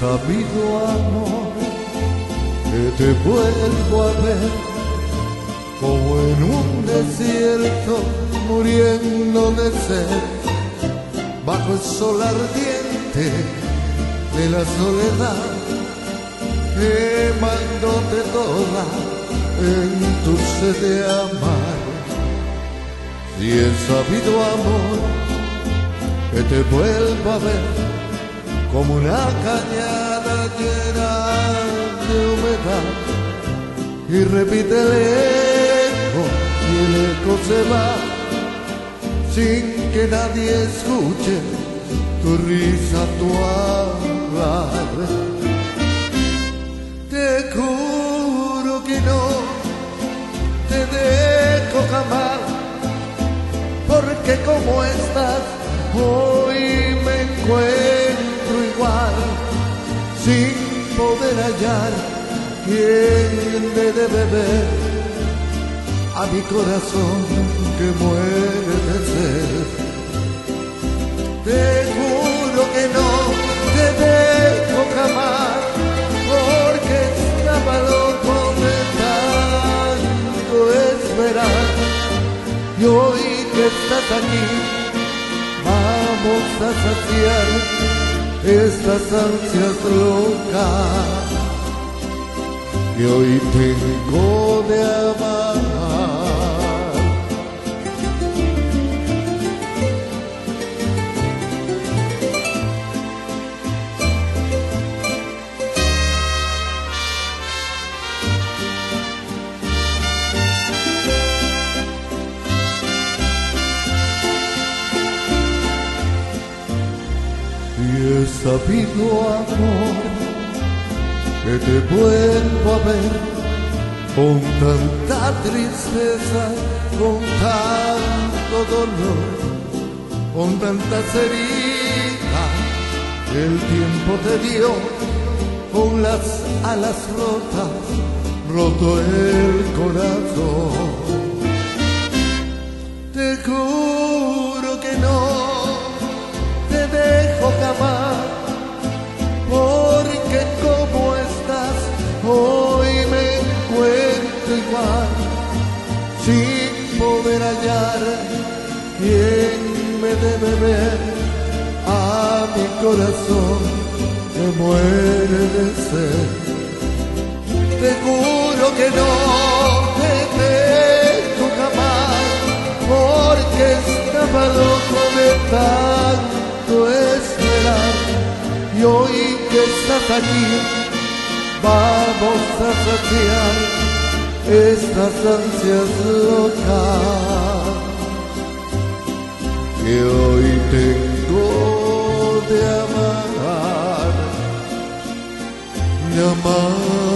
sabido amor que te vuelvo a ver como en un desierto muriendo de sed bajo el sol ardiente de la soledad quemándote toda en tu sed de amar. Si he sabido amor que te vuelvo a ver como una cañada llena de humedad y repite el eco y el eco se va sin que nadie escuche tu risa, tu hablar. Te juro que no te dejo jamás, porque como estás hoy me encuentro sin poder hallar quien me debe ver a mi corazón que muere de sed. Te juro que no te dejo jamás, porque estaba loco de tanto esperar. Y hoy que estás aquí, vamos a saciar estas ansias locas que hoy tengo de amar. Sabido amor que te vuelvo a ver con tanta tristeza, con tanto dolor, con tantas heridas que el tiempo te dio, con las alas rotas, roto el corazón. Te hoy me encuentro igual, sin poder hallar quien me debe ver a mi corazón que muere de sed. Te juro que no te dejo jamás, porque estaba loco de tanto esperar. Y hoy que estás aquí, vamos a saciar estas ansias locas que hoy tengo de amar, de amar.